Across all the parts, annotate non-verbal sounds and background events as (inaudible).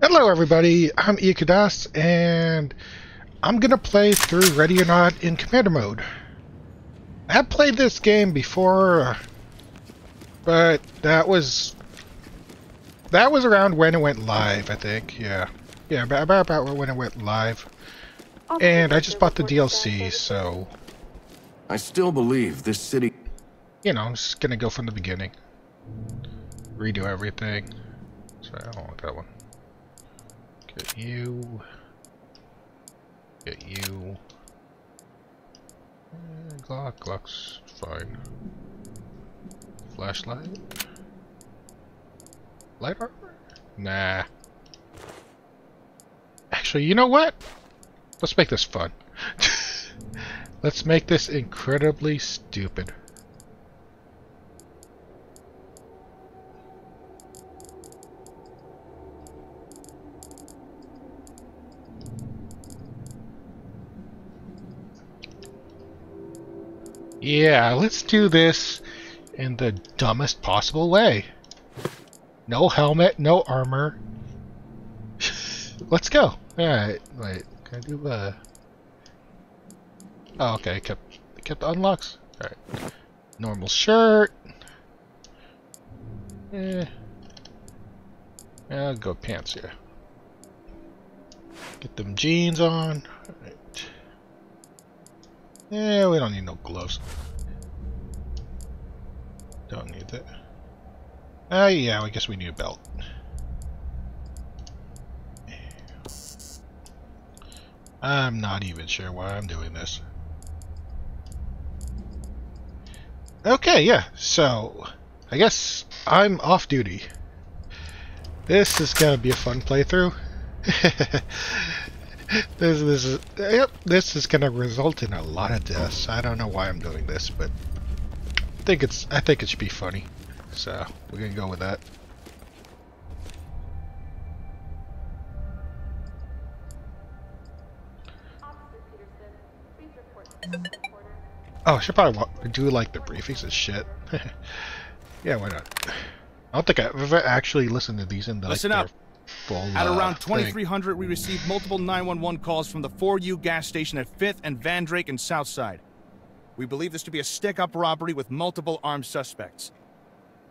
Hello everybody, I'm Ikudas, and I'm gonna play through Ready or Not in Commander Mode. I have played this game before, but that was... That was around when it went live, I think, yeah. Yeah, about, about, about when it went live. And I just bought the DLC, so, I still believe this city. you know, I'm just gonna go from the beginning. Redo everything. Sorry, I don't want that one. Get you. Get you. Eh, Glock, Glock's fine. Flashlight? Light armor? Nah. Actually, you know what? Let's make this fun. (laughs) Let's make this incredibly stupid. Yeah, let's do this in the dumbest possible way. No helmet, no armor. (laughs) let's go. Alright, wait, can I do uh Oh okay, I kept I kept the unlocks. Alright. Normal shirt. Eh. I'll go pants here. Get them jeans on. Alright. Yeah, we don't need no gloves. Don't need that. Ah, uh, yeah, I guess we need a belt. I'm not even sure why I'm doing this. Okay, yeah, so I guess I'm off duty. This is gonna be a fun playthrough. (laughs) this, this is yep, this is gonna result in a lot of deaths. I don't know why I'm doing this, but I think it's I think it should be funny. So we're gonna go with that. Oh, I should probably do like the briefings and shit. (laughs) yeah, why not? I don't think I've ever actually listened to these in the Listen like, up. Full. At around thing. 2300, we received multiple 911 calls from the 4U gas station at 5th and Van Drake and Southside. We believe this to be a stick-up robbery with multiple armed suspects.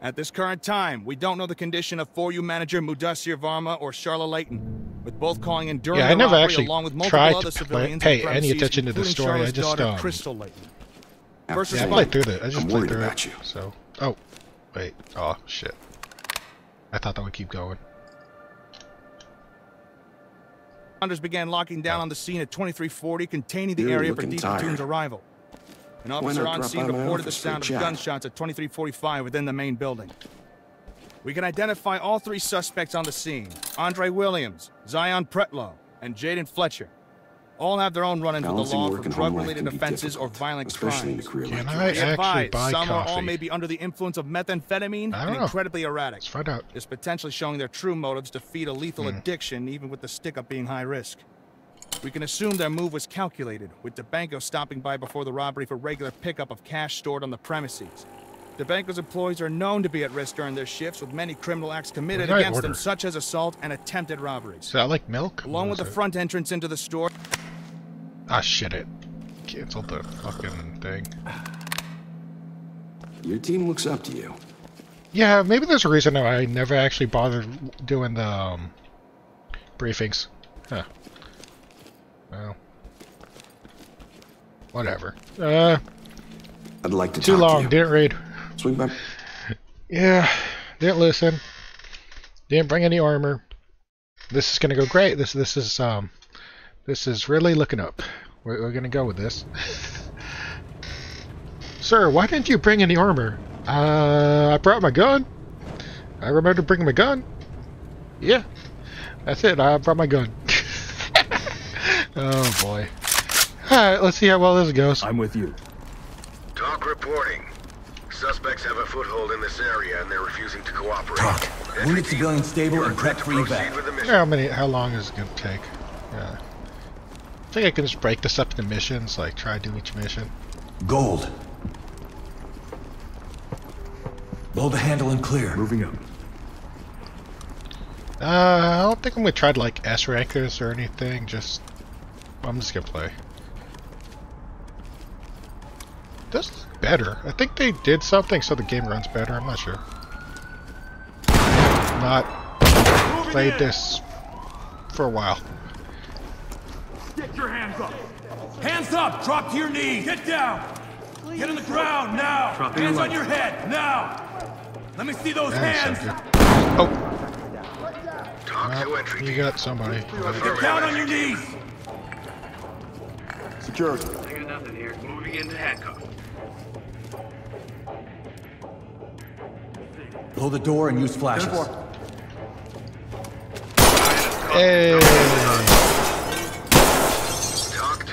At this current time, we don't know the condition of 4U manager Mudassir Varma or Charla Layton, with both calling in during Yeah, I the never robbery actually along with multiple tried other to play- civilians pay any attention to the including story, I just, daughter, um, Crystal Layton. After First Yeah, I played through it. I just I'm played worried through about it. you. So, oh, wait. Oh shit. I thought that would keep going. Responders began locking down on the scene at 2340, containing the You're area for looking Deep tired. Platoon's arrival. An officer on scene reported the office for a sound of gunshots at 2345 within the main building. We can identify all three suspects on the scene Andre Williams, Zion Pretlow, and Jaden Fletcher. All have their own run ins with the law for and home life drug-related offenses or violent especially in a crimes. career Can I yours. Actually advised, buy some or all may be under the influence of methamphetamine and know. incredibly erratic. Let's find out. Is potentially showing their true motives to feed a lethal Hmm. addiction, even with the stick-up being high risk. We can assume their move was calculated, with DeBanco stopping by before the robbery for regular pickup of cash stored on the premises. DeBanco's employees are known to be at risk during their shifts, with many criminal acts committed What did I against them, such as assault and attempted robberies. Is that like milk? Along What with the it? front entrance into the store, Ah shit it. Canceled the fucking thing. Your team looks up to you. Yeah, maybe there's a reason I never actually bothered doing the um, briefings. Huh. Well. Whatever. Uh, I'd like to too talk long. to you. Didn't read. Swing by. Yeah, didn't listen. Didn't bring any armor. This is gonna go great. This this is um, this is really looking up. We're, we're gonna go with this. Sir, why didn't you bring any armor? Uh, I brought my gun. I remember bringing my gun. Yeah, that's it. I brought my gun. (laughs) oh boy. All right, let's see how well this goes. I'm with you. TOC reporting. Suspects have a foothold in this area and they're refusing to cooperate. TOC. Wounded SVD, civilian stable and prep for proceed evac. with the mission. How many? How long is it gonna take? Yeah. I think I can just break this up into missions, like try to do each mission. Gold. Blow the handle and clear. Moving up. Uh, I don't think I'm gonna try to like S rank this or anything. Just I'm just gonna play. This look better. I think they did something so the game runs better. I'm not sure. Not played this for a while. Get your hands up! Hands up! Drop to your knees! Get down! Get on the ground now! hands on your head now! Let me see those That hands! is so good. Oh, TOC to well, entry you team. got somebody. Get down on your knees! Security. I got nothing here. Moving into handcuff. Blow the door and use flashes. Hey,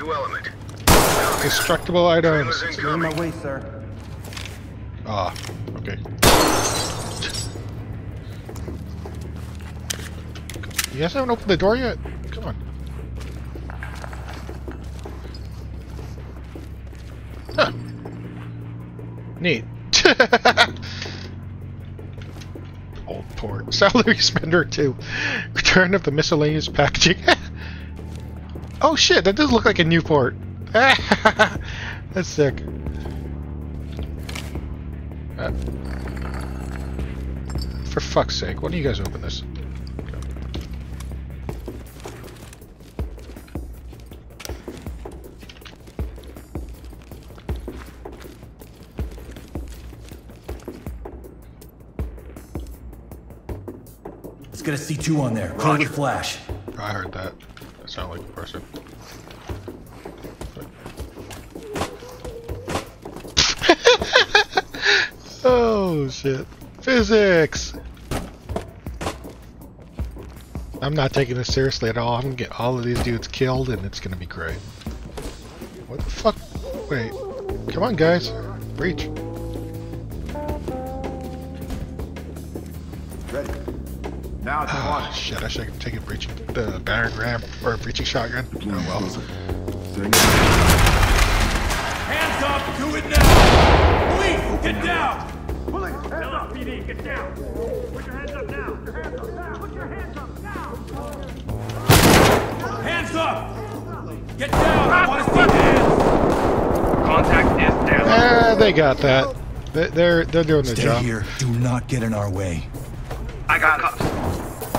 TOC element. destructible items. Trailers incoming. way, sir. Ah, okay. You guys haven't opened the door yet? Come on. Huh. Neat. (laughs) Old port. (laughs) Salary spender 2. Return of the miscellaneous packaging. (laughs) oh shit, that does look like a new port. (laughs) That's sick. Uh, for fuck's sake, why don't you guys open this? Let's get a C2 on there. Clear with flash. I heard that. Sounded like a (laughs) oh shit. Physics! I'm not taking this seriously at all. I'm gonna get all of these dudes killed and it's gonna be great. What the fuck? Wait. Come on guys. Breach. Now it's Ah, shit, I should take a breaching the Baron Ram or a breaching shotgun. Oh well. Hands up! Do it now! Police, get down! Hands up! Get down! Put your hands up now! Put your hands up now! Put your hands up now! Hands up! Get down! I want to see hands! Contact is down. Ah, they got that. They- They're they're doing their Stay job. here. Do not get in our way. I got cuffs.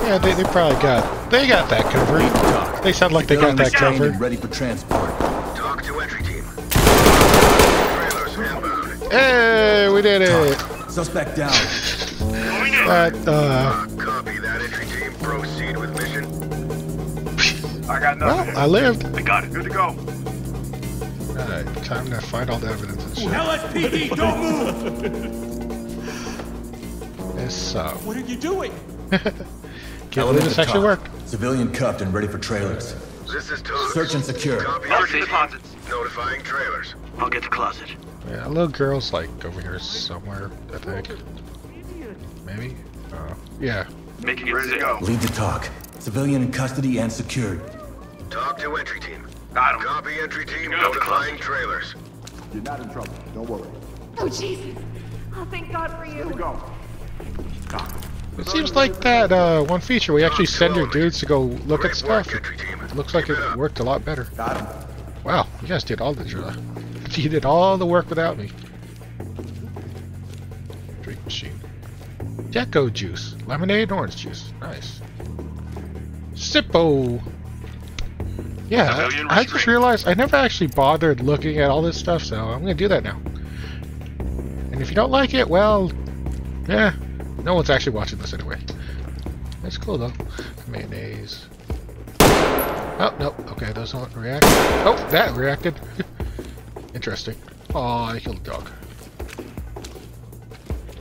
Yeah, they, they probably got they got that covered. They sound like they got that Trained covered. Ready for transport. TOC to entry team. Trailers inbound. Hey, we did it. Suspect down. Going. That uh, Uh, copy that entry team. Proceed with mission. I got nothing. well, nothing. I lived. I got it. Good to go. Alright, time to find all the evidence and shit. LSPD, don't move! This uh, What are you doing? (laughs) can't believe Element this actually top. worked. Civilian cuffed and ready for trailers. This is Togs. Search and secure. Copy Mark entry deposits. Notifying trailers. I'll get the closet. Yeah, a little girl's like over here somewhere. I think. Maybe. Uh, yeah. Making it Ready to go. Lead the TOC. Civilian in custody and secured. TOC to entry team. Got him. Copy entry team. Go to Notifying trailers. You're not in trouble. Don't worry. Oh, Jesus. Oh, thank God for you. Here we Go. It seems like that uh, one feature where you actually send your dudes to go look at Great stuff. work, entry team. Looks like it worked a lot better. Wow, you guys did all the job. (laughs) You did all the work without me. Drink machine. Deco juice. Lemonade orange juice. Nice. Sippo. Yeah, I, I just realized I never actually bothered looking at all this stuff, so I'm gonna do that now. And if you don't like it, well, yeah, no one's actually watching this anyway. That's cool though. Mayonnaise. Oh, nope. Okay, those don't react. Oh, that reacted. (laughs) Interesting. Oh, I killed a dog.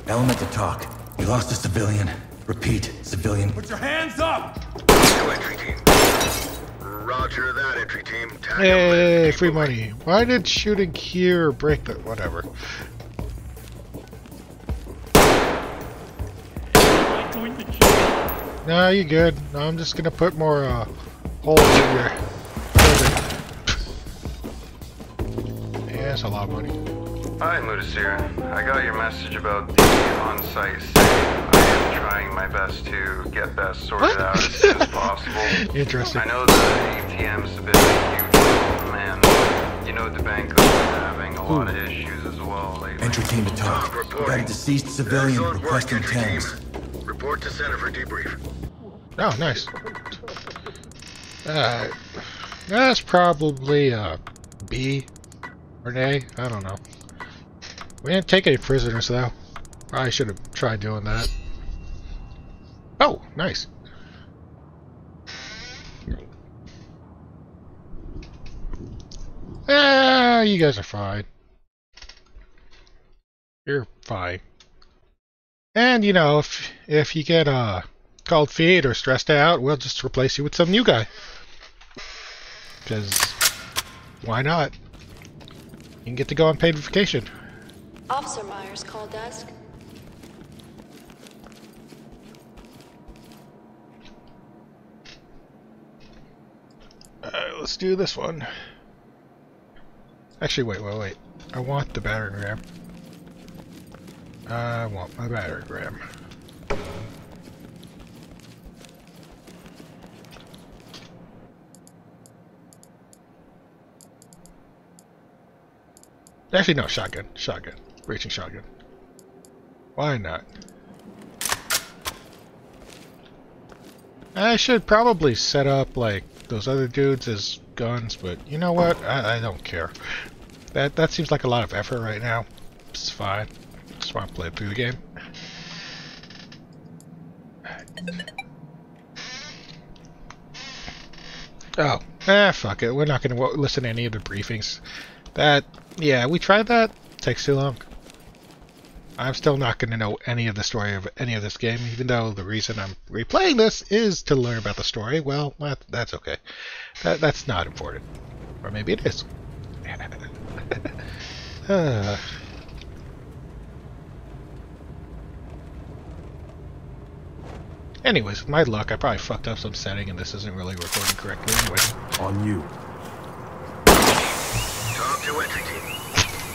Element to TOC. We lost a civilian. Repeat, civilian. Put your hands up! To entry team. Roger that, entry team. Tag 'em Hey, free money. Why did shooting here break the... Whatever. No, you good. I'm just gonna put more, uh, holes in your... Yeah, that's a lot of money. Hi, Mudasir. I got your message about the on-site. I am trying my best to get that sorted out as soon as possible. (laughs) Interesting. I know the ATM's a bit a huge man. You know the bank is having a lot of issues as well lately. Entry team to TOC. TOC Got a deceased civilian requesting entry team. Thames. Report to center for debrief. Oh, nice. Uh, that's probably a B or an A. I don't know. We didn't take any prisoners though. I should have tried doing that. Oh, nice. Ah, you guys are fine. You're fine. And you know, if if you get uh cold feet or stressed out, we'll just replace you with some new guy. Because why not? You can get to go on paid vacation. Officer Myers, call desk. Uh, let's do this one. Actually, wait, wait, wait. I want the battering ram. I want my battering ram. Actually, no, shotgun. Shotgun. Breaching shotgun. Why not? I should probably set up, like, those other dudes as guns, but you know what? I, I don't care. That that seems like a lot of effort right now. It's fine. Just want to play through the game. Oh, ah, fuck it. We're not going to listen to any of the briefings. That, yeah, we tried that. Takes too long. I'm still not going to know any of the story of any of this game, even though the reason I'm replaying this is to learn about the story. Well, that, that's okay. That, that's not important. Or maybe it is. (laughs) uh. Anyways, my luck, I probably fucked up some setting and this isn't really recording correctly anyway. On you. TOC to entry team.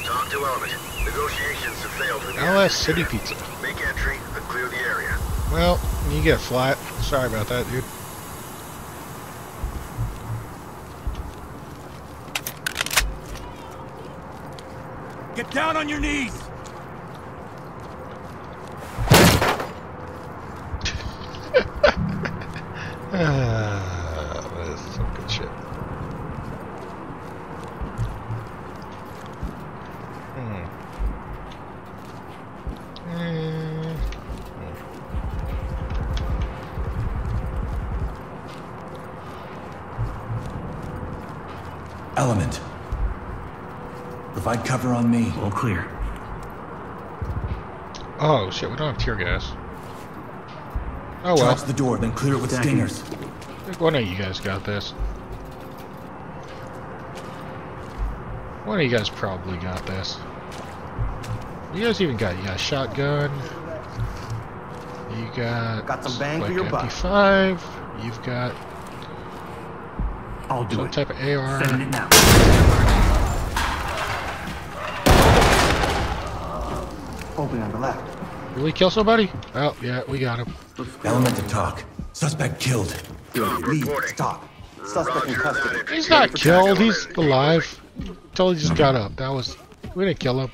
TOC to element. Negotiations have failed with the LS active City. Pizza. Make entry and clear the area. Well, you get flat. Sorry about that, dude. Get down on your knees! (laughs) (laughs) Ah, Element. Provide cover on me. All clear. Oh shit, we don't have tear gas. Oh well, Charge the door, then clear it with Stacking. stingers. one of you guys got this. One of you guys probably got this. You guys even got you got a shotgun. You got Got some bang for like your buck. MP5. You've got I'll do some it. type of AR. Sending it now. Open on the left. Did we kill somebody? Oh yeah, we got him. Element to TOC. Suspect killed. TOC Lead. Stop. Suspect in custody. He's not killed. He's alive. Totally just got up. That was we didn't kill him.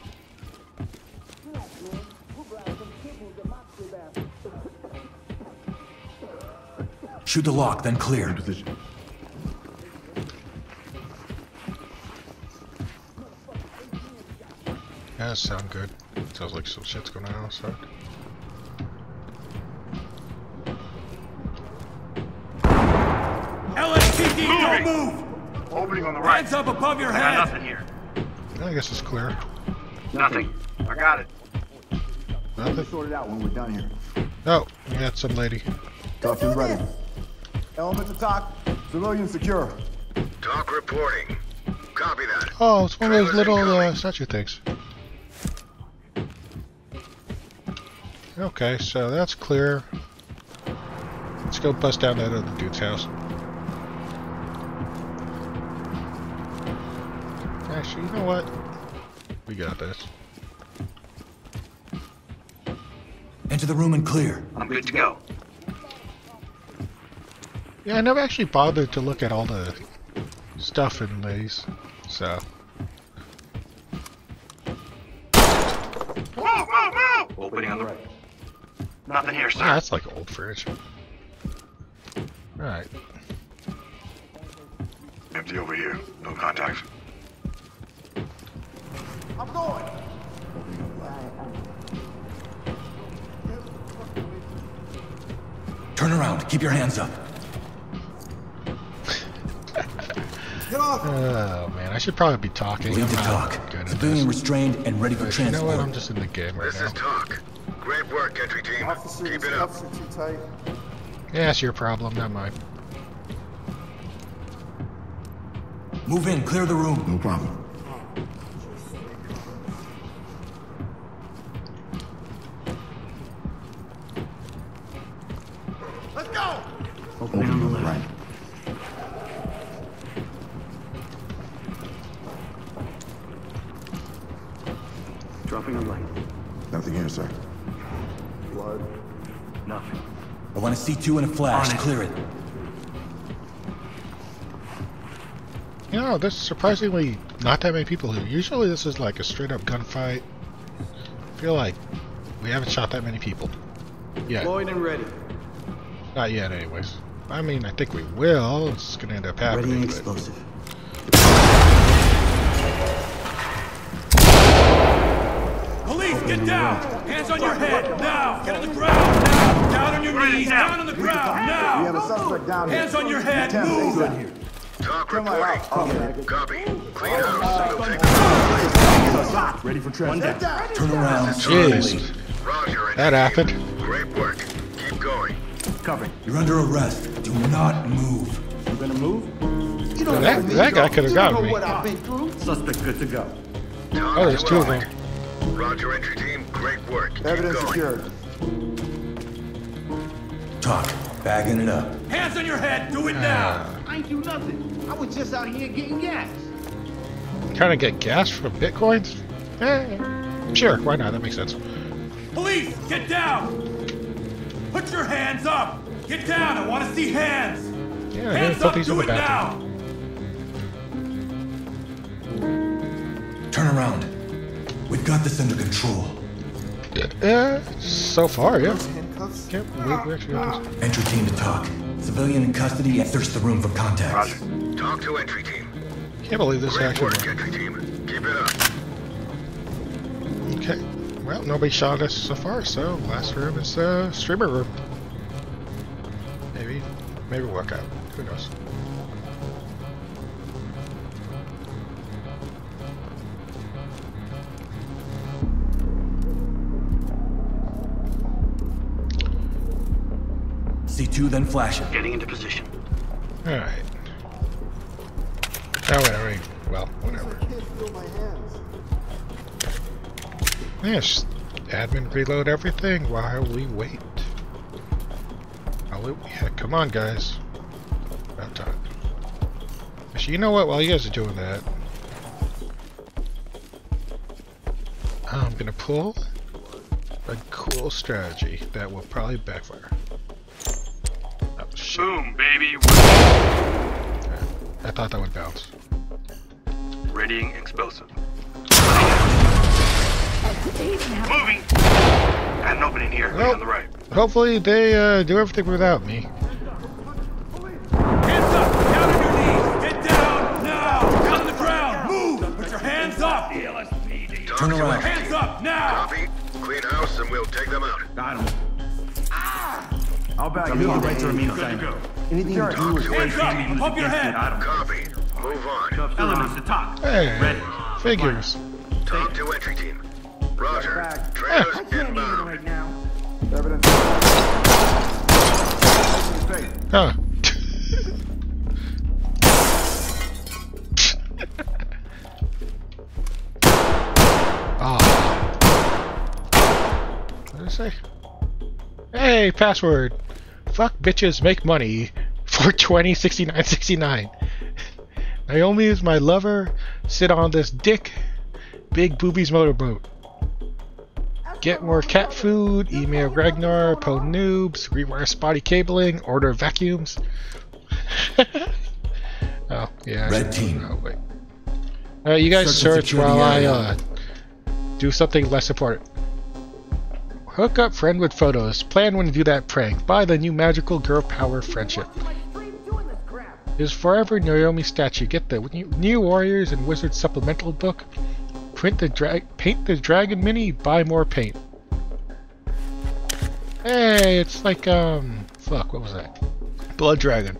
Shoot the lock, then clear. Yeah, that sound good. Sounds like some shit's going on outside. LSPD, don't move! Opening on the right. Hands up above your I head! nothing here. I guess it's clear. Nothing. I got it. Nothing. Sort it out when we're done here. Oh, we got some lady. Captain ready. Element to TOC. Civilian secure. TOC reporting. Copy that. Oh, it's one of those little uh, statue things. Okay, so that's clear. Let's go bust down that other dude's house. Actually, you know what? We got this. Enter the room and clear. I'm good to go. Yeah, I never actually bothered to look at all the stuff in these, so. Opening on the right. Nothing here, sir. Ah, that's like old fridge. Alright. Empty over here. No contacts. I'm going. Turn around. Keep your hands up. Get off. Oh man, I should probably be talking. Leave I'm to talk. good Civilian restrained and ready for But you know what? I'm just in the game right This now. is TOC. Great work, entry team. Officer, Keep these it up. cuffs are too tight. Yeah, it's your problem, not mine. Move in. Clear the room. No problem. Let's go. Opening C2 in a flash. Clear it. You know, there's surprisingly not that many people here. Usually this is like a straight up gunfight. I feel like we haven't shot that many people. Yeah. Lloyd and ready. Not yet anyways. I mean, I think we will. It's gonna end up happening. Ready and explosive. Get down! Hands on your head, now! Get on the ground, now! Down on your knees, down on the ground, We have now! a suspect down here. Hands on your head, Ten, move! ASAP. TOC reporting. Okay. Copy. Clean house. We'll take the Ready for transport. Turn around. Jeez. Roger, That happened. Great work. Keep going. Cover. You're under arrest. Do not move. You're gonna move? That, that guy could have gotten me. I've been through. Suspect good to go. Oh, there's two of them. Roger, entry team. Great work. Evidence secured. TOC. Bagging it up. Hands on your head, do it now! I ain't do nothing. I was just out here getting gas. Trying to get gas from bitcoins? Eh, sure, why not? That makes sense. Police, get down! Put your hands up! Get down, I want to see hands! Yeah, Hands up, do it bathroom. now! Turn around. We've got this under control. Yeah, so far, yeah. Handcuffs. Yep, we, we actually got this. Entry team to TOC. Civilian in custody and search the room for contacts. TOC to entry team. Can't believe this Great actually work, entry team. Keep it up. Okay. Well, nobody shot us so far, so last room is the streamer room. Maybe, maybe work out. Who knows? C2 then flash it. Getting into position. Alright. Oh, wait, I mean, well, whatever. I can't feel my hands. Admin reload everything while we wait. While we, yeah, come on, guys. About time. Actually, you know what? While you guys are doing that, I'm gonna pull a cool strategy that will probably backfire. Thought that would bounce. Readying explosive. Moving. Moving. Got an opening here. Well- on the right. Hopefully they uh, do everything without me. Hands up! Down on your knees! Get down! Now! Down on the ground! Move! Put your hands up! Turn around. Hands up! Now! Copy. Clean house and we'll take them out. Got him. I'll back Got you me up. the right to remain Good to silent. Go. Anything you do is Hands up! Pump your head! Copy. Move on. Elements to TOC. Hey, Ready. figures. TOC to entry team. Roger. back. Trailers I can't even inbound. right now. evidence. Huh. Ah. What did I say? Hey, password. Fuck bitches make money for twenty sixty nine sixty nine. Naomi is my lover. Sit on this dick. Big boobies motorboat. Get more cat food, email Ragnar, po noobs, rewire spotty cabling, order vacuums. (laughs) oh, yeah. Red team. Oh, wait. Uh, you guys Search search while I uh, do something less important. Hook up friend with photos. Plan when you do that prank. Buy the new magical girl power friendship. Is forever Naomi statue. Get the new, new Warriors and Wizards supplemental book. Print the drag, paint the dragon mini. Buy more paint. Hey, it's like um, fuck, what was that? Blood Dragon.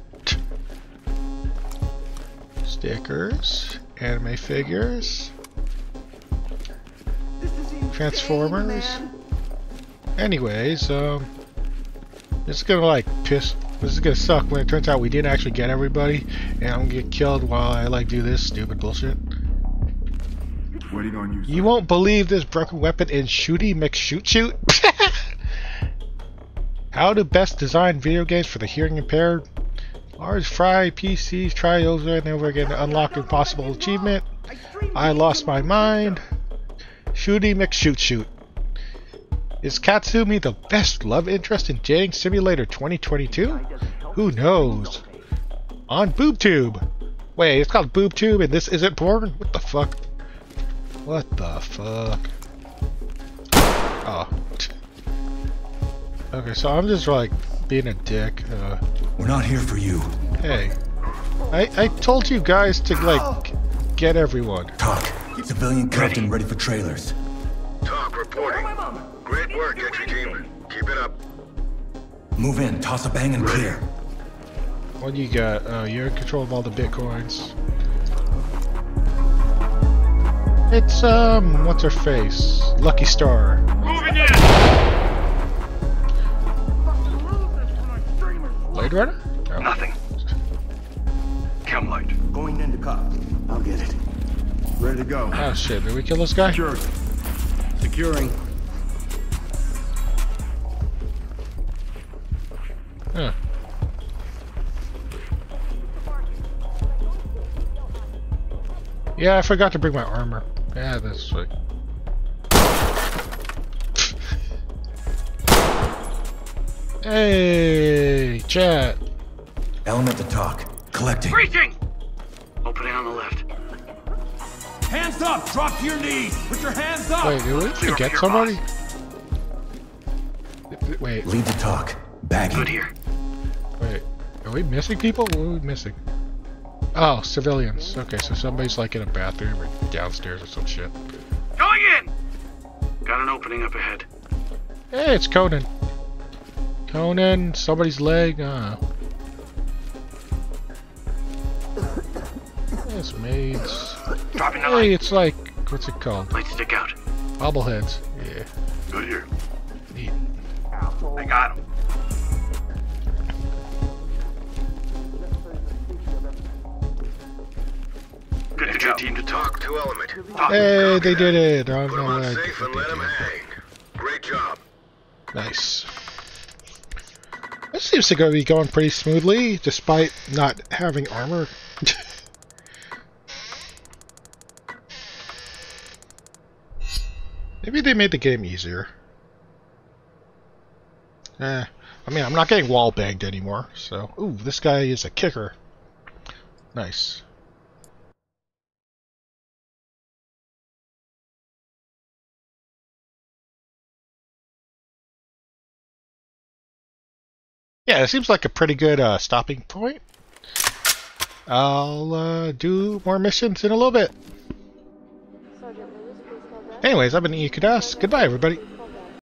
Stickers, anime figures, Transformers. Anyways, um, this is gonna like piss. This is gonna suck when it turns out we didn't actually get everybody, and I'm gonna get killed while I like do this stupid bullshit. What are you gonna use? You won't believe this broken weapon in Shooty McShoot Shoot. Shoot (laughs) How to best design video games for the hearing impaired. Large fry PCs, try over and over again to unlock impossible achievement. I lost my mind. Shooty McShoot Shoot. Is Katsumi the best love interest in Dating Simulator 2022? Who knows? On BoobTube. Wait, it's called BoobTube and this isn't porn? What the fuck? What the fuck? Oh. Okay, so I'm just like being a dick. Uh, We're not here for you. hey, I I told you guys to like get everyone. TOC. Civilian captain and ready for trailers. TOC reporting. Great work, entry team. Keep it up. Move in, toss a bang and clear. What do you got? Uh, you're in control of all the bitcoins. It's um, what's her face? Lucky Star. Moving in! Blade Runner? Oh. Nothing. Chem light. Going into cops. I'll get it. Ready to go. Oh shit! Did we kill this guy? Sure. Securing. Yeah, I forgot to bring my armor. Yeah, that's right. hey, chat. Element to TOC. Collecting. Breaching! Opening on the left. Hands up! Drop to your knees! Put your hands up! Wait, did we forget here, somebody? Wait, Lead to TOC. Bagging. Good here. wait. Are we missing people? What are we missing? Oh, civilians. Okay, so somebody's like in a bathroom or downstairs or some shit. Going in! Got an opening up ahead. Hey, it's Conan. Conan, somebody's leg. Uh. Yes, maids. Dropping the Hey, light. it's like what's it called? Light stick out. Bobbleheads. Yeah. Good here. Neat. I got him. Good to team to TOC. TOC to element. Hey, they did it. I'm Put not on like, safe and let him hang. Great job. Nice. This seems to be going pretty smoothly, despite not having armor. (laughs) Maybe they made the game easier. Eh, I mean, I'm not getting wall banged anymore, so... Ooh, this guy is a kicker. Nice. Yeah, it seems like a pretty good uh, stopping point. I'll uh, do more missions in a little bit. Anyways, I've been Ikudas. Goodbye, everybody.